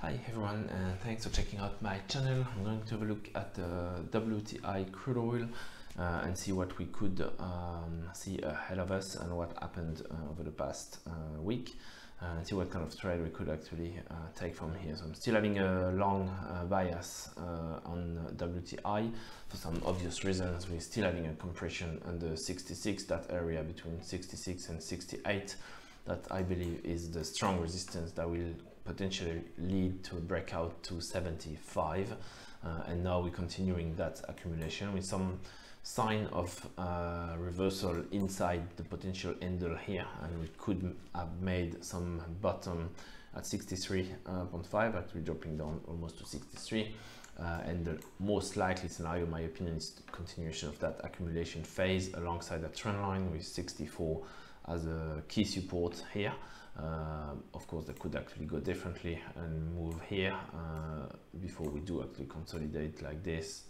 Hi everyone and thanks for checking out my channel. I'm going to have a look at the WTI crude oil uh, and see what we could um, see ahead of us and what happened uh, over the past uh, week uh, and see what kind of trade we could actually uh, take from here. So I'm still having a long uh, bias on WTI for some obvious reasons. We're still having a compression under 66, that area between 66 and 68 that I believe is the strong resistance that will potentially lead to a breakout to 75 uh, and now we're continuing that accumulation with some sign of uh, reversal inside the potential handle here and we could have made some bottom at 63.5 actually dropping down almost to 63 uh, and the most likely scenario in my opinion is continuation of that accumulation phase alongside that trend line with 64 as a key support here. Uh, of course they could actually go differently and move here uh, before we do actually consolidate like this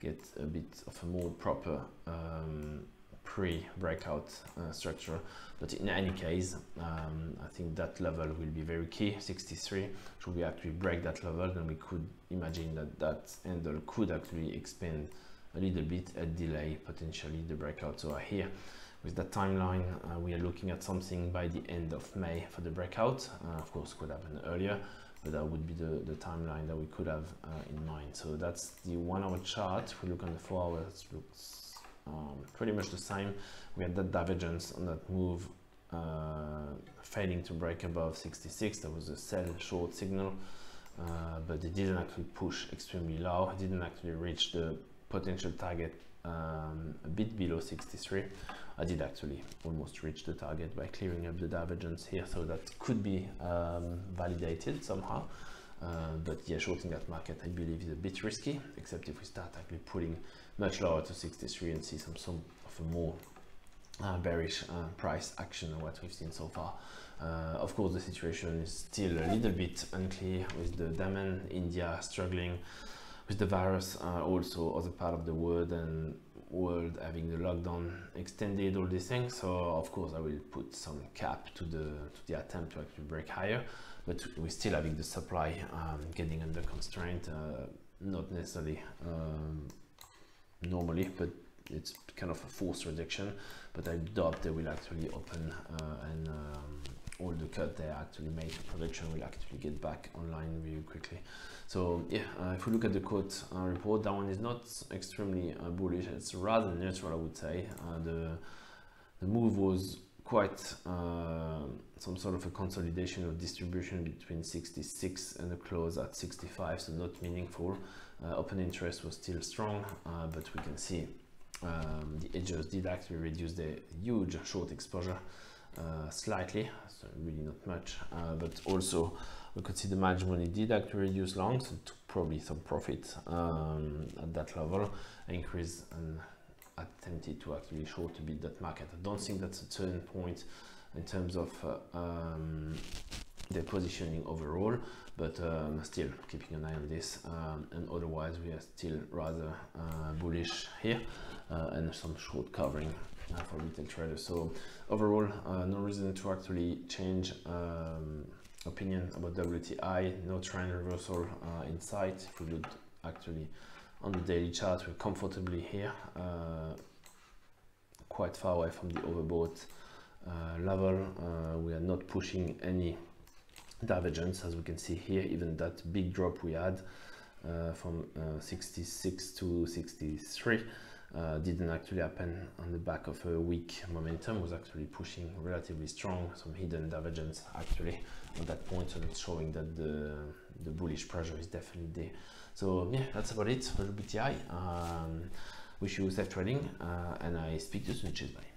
get a bit of a more proper um, pre-breakout uh, structure. But in any case um, I think that level will be very key. 63 should we actually break that level? Then we could imagine that that handle could actually expand a little bit a delay potentially the breakout. So here with that timeline uh, we are looking at something by the end of May for the breakout. Uh, of course could happen earlier but that would be the, the timeline that we could have uh, in mind. So that's the one hour chart. If we look on the four hours looks um, pretty much the same. We had that divergence on that move uh, failing to break above 66 there was a sell short signal uh, but it didn't actually push extremely low. It didn't actually reach the potential target um, a bit below 63 I did actually almost reach the target by clearing up the divergence here so that could be um, validated somehow. Uh, but yeah shorting that market I believe is a bit risky except if we start actually pulling much lower to 63 and see some some of a more uh, bearish uh, price action than what we've seen so far. Uh, of course the situation is still a little bit unclear with the Daman India struggling with the virus uh, also other part of the world and world having the lockdown extended all these things. So of course i will put some cap to the to the attempt to actually break higher. But we're still having the supply um, getting under constraint uh, not necessarily um, normally but it's kind of a forced reduction but i doubt they will actually open uh, and um, all the cut they actually made for production will actually get back online very quickly. So yeah, uh, if we look at the COT uh, report, that one is not extremely uh, bullish. It's rather neutral, I would say. Uh, the the move was quite uh, some sort of a consolidation of distribution between 66 and the close at 65, so not meaningful. Uh, open interest was still strong, but we can see um, the edges did actually reduce the huge short exposure slightly, so really not much, uh, but also we could see the management did actually reduce long, so took probably some profit um, at that level, increase and attempted to actually short a bit that market. I don't think that's a turning point in terms of uh, um, their positioning overall, but um, still keeping an eye on this. Um, and otherwise, we are still rather uh, bullish here uh, and some short covering uh, for retail traders. So overall, uh, no reason to actually change um, opinion about WTI. No trend reversal uh, in sight. If we look actually on the daily chart, we're comfortably here, quite far away from the overbought level. we are not pushing any divergence as we can see here even that big drop we had uh, from uh, 66 to 63 uh, didn't actually happen on the back of a weak momentum was actually pushing relatively strong. Some hidden divergence actually at that point so it's showing that the the bullish pressure is definitely there. So yeah that's about it. For the WTI um, wish you safe trading uh, and I speak to you soon. Cheers bye